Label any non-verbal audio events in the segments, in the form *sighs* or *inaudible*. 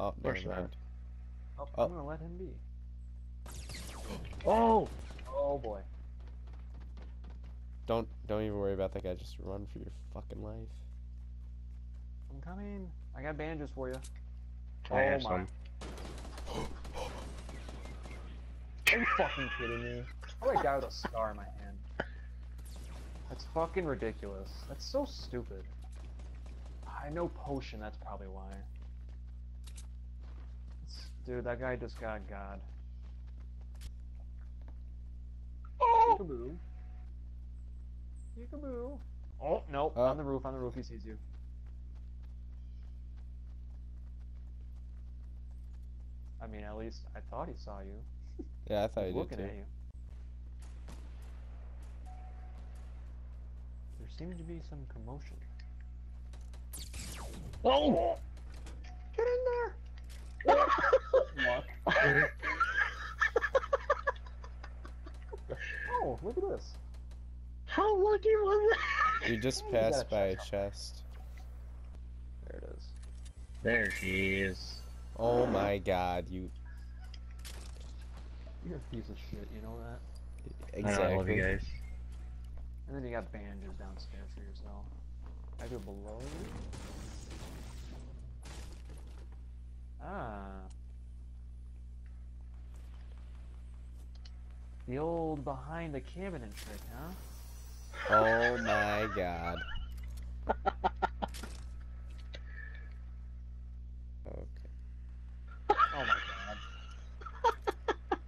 Oh, Where's never mind. Oh, Oh. I'm gonna let him be. *gasps* Oh! Oh boy. Don't don't even worry about that guy. Just run for your fucking life. I'm coming. I got bandages for you. I Oh have my. some. Are you fucking kidding me? How do I die with a scar in my hand? That's fucking ridiculous. That's so stupid. I know potion, that's probably why. It's- dude, that guy just got God. Oh! Peekaboo. Peekaboo. Oh, nope. Uh. on the roof, on the roof, he sees you. I mean, at least I thought he saw you. *laughs* Yeah, I thought He's you looking did at you. There seems to be some commotion. Oh! Get in there! Luck. *laughs* Oh, look at this. How lucky was that? You just Oh, passed a by a chest. chest. There it is. There she is. Oh my god, you You're a piece of shit, you know that? I know, exactly. I love you guys. And then you got bandages downstairs for yourself. I do below you? Ah. The old behind the cabinet trick, huh? Oh my god. Okay. Oh my god.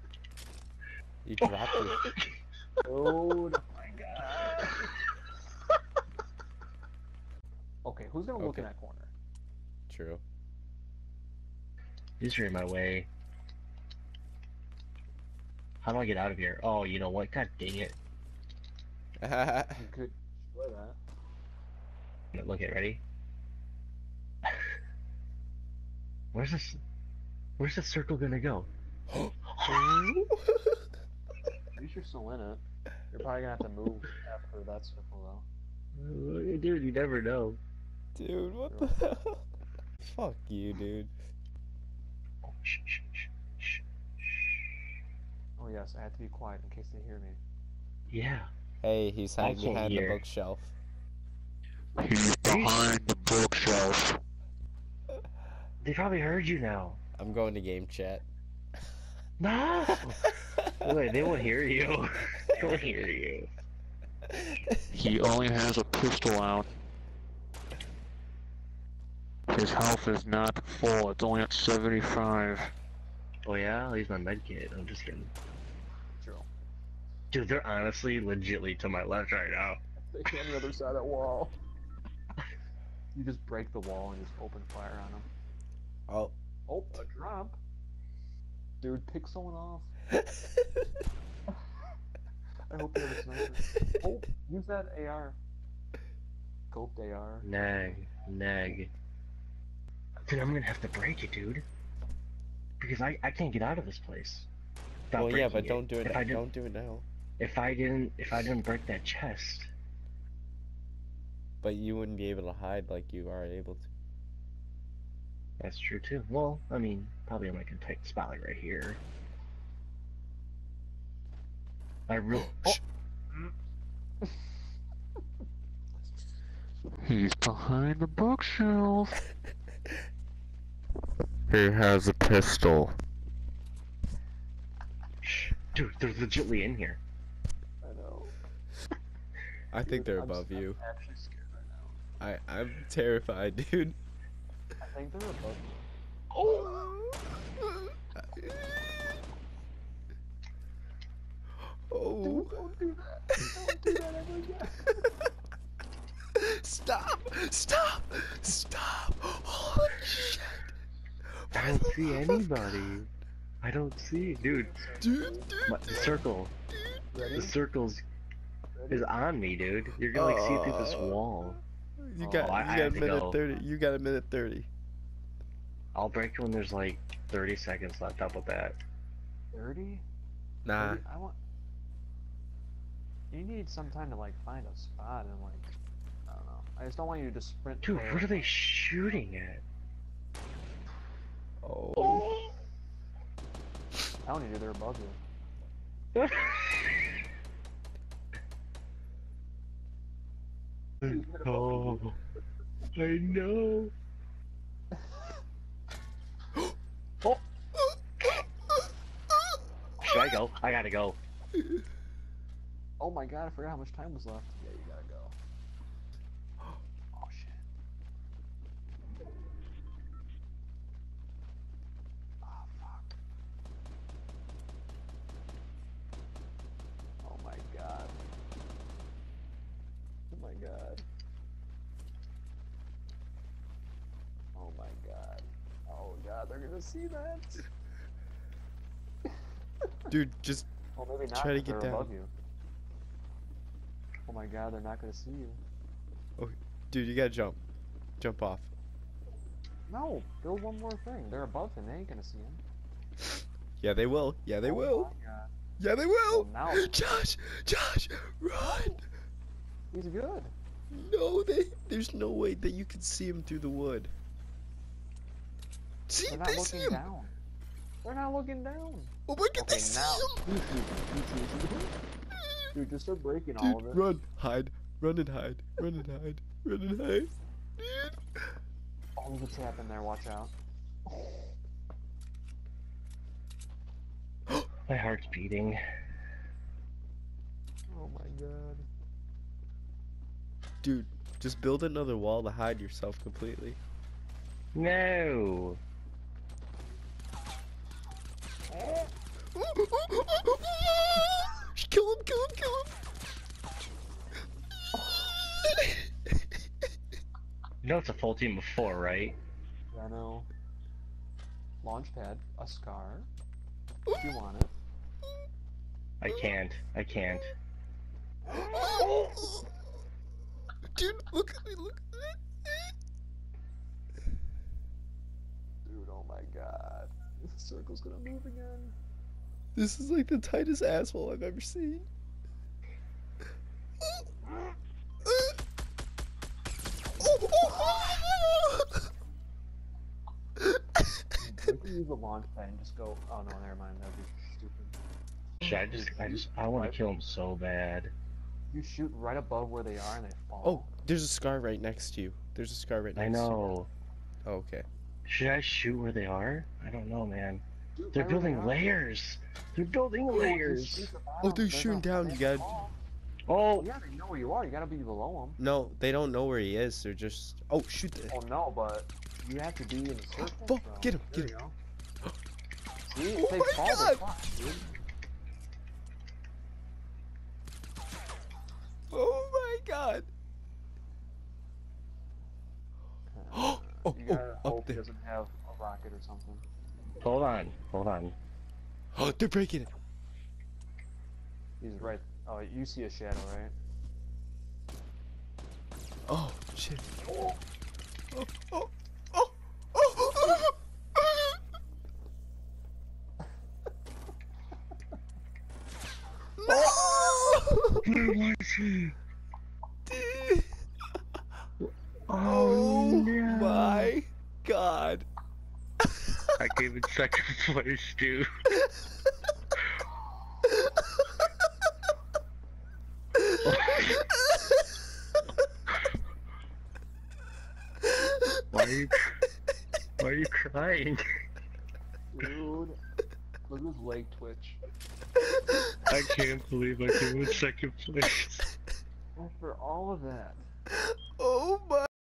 You dropped it. Oh my god. Okay, who's gonna look in that corner? True. These are in my way. How do I get out of here? Oh, you know what? God dang it. *laughs* You could destroy that. Look at ready. *laughs* Where's this? Where's the circle gonna go? *gasps* At least you're still in it. You're probably gonna have to move after that circle though. Uh, dude, you never know. Dude, what the *laughs* hell? Fuck you, dude. Oh, shh, shh. Oh yes, I had to be quiet in case they hear me. Yeah. Hey, he's hiding can't behind the bookshelf. He's behind the bookshelf. They probably heard you now. I'm going to game chat. *laughs* No. Wait, *laughs* they won't hear you. *laughs* they won't hear you. He only has a pistol out. His health is not full, it's only at 75. Oh yeah, I'll use my med kit. I'm just kidding. True. Dude, they're honestly legitly to my left right now. They on the other side of that wall. *laughs* You just break the wall and just open fire on them. Oh. Oh, a drop. Dude, pick someone off. *laughs* I hope they have a sniper. Oh, use that AR. Scoped AR. Nag, nag. Dude, I'm gonna have to break it, dude. Because I, I can't get out of this place. well, yeah, but don't do it. If now. I didn't, Don't do it now. if I didn't, if I didn't break that chest, But you wouldn't be able to hide like you are able to. that's true too. Well, I mean, probably in like a tight spot like right here. I real. *gasps* Oh, He's behind the bookshelf. *laughs* he has a pistol. dude, they're legitly in here. I know. *laughs* I think Dude, they're I'm- above you. I'm actually scared right now. I I'm terrified, dude. I think they're above you. Oh. Oh. Don't do that. Don't do that ever again. *laughs* Stop! Stop! Stop! Holy shit! I don't see anybody. I don't see, dude. Dude, dude, My, the circle, Ready? the circle's Ready? is on me, dude. You're gonna like see through this Uh, wall. You Oh, got, I- you I got a minute go. 30. You got a minute 30. I'll break when there's like 30 seconds left. How about that? 30? Nah. 30? I want. You need some time to like find a spot and like. I don't know. I just don't want you to sprint. Dude, there. what are they shooting at? Oh. I don't need to, they're above you. *laughs* oh, I know. oh. *gasps* Should I go? I gotta go. *gasps* Oh my god, I forgot how much time was left. They're gonna see that. Dude, just *laughs* Well, maybe not. Try to get down. you. Oh my god, they're not gonna see you. Oh, dude, you gotta jump. Jump off. No, build one more thing. They're above him. They ain't gonna see him. *sighs* Yeah, they will. Yeah, they Oh will. my God. Yeah, they Well, will. now *gasps* Josh, Josh, run! he's good. No, they. There's no way that you can see him through the wood. See, They're not they see looking him. down. They're not looking down. Oh my god, Okay, they see now- him. *laughs* Dude, just start breaking all of Dude, it. run, hide, run and hide, run and hide, run and hide. Dude. Oh, there's a trap in there. Watch out. *gasps* My heart's beating. Oh my god. Dude, just build another wall to hide yourself completely. No. Kill him, kill him, kill him. You know it's a full team of four, right? I know. Launchpad, a scar. If you want it. I can't. I can't. Dude, look at me, look at me. Dude, oh my god. The circle's gonna move again. This is like the tightest asshole I've ever seen. We can use the launchpad and just go. Oh no, never mind. That'd be stupid. Shit, I just, I just, I want to kill him so bad. You shoot right above where they are and they fall. Oh, there's a scar right next to you. There's a scar right next I to you. know. Oh, okay. Should I shoot where they are? I don't know, man. Dude, They're right where they building layers. They're building Oh, layers. Oh, they're They're shooting down, you gotta- Oh, Yeah, they know where you are. You gotta be below them. No, they don't know where he is. They're just. Oh, shoot the. Oh no, but you have to be in the circle. Fuck, so- get him, there get you go. *gasps* See, Oh they my fall, God. fuck, dude. Oh my god. Oh, *gasps* oh, you oh, gotta up hope he there. doesn't have a rocket or something. Hold on, hold on. Oh, they're breaking it. He's right. Oh, you see a shadow, right? Oh, shit. Oh, oh, oh, oh, oh. No! Where was he? Dude. Oh, Oh no. my god. I gave it second place, dude. Why are you, why are you crying? Dude, look at his leg twitch. I can't believe I came in second place. After all of that.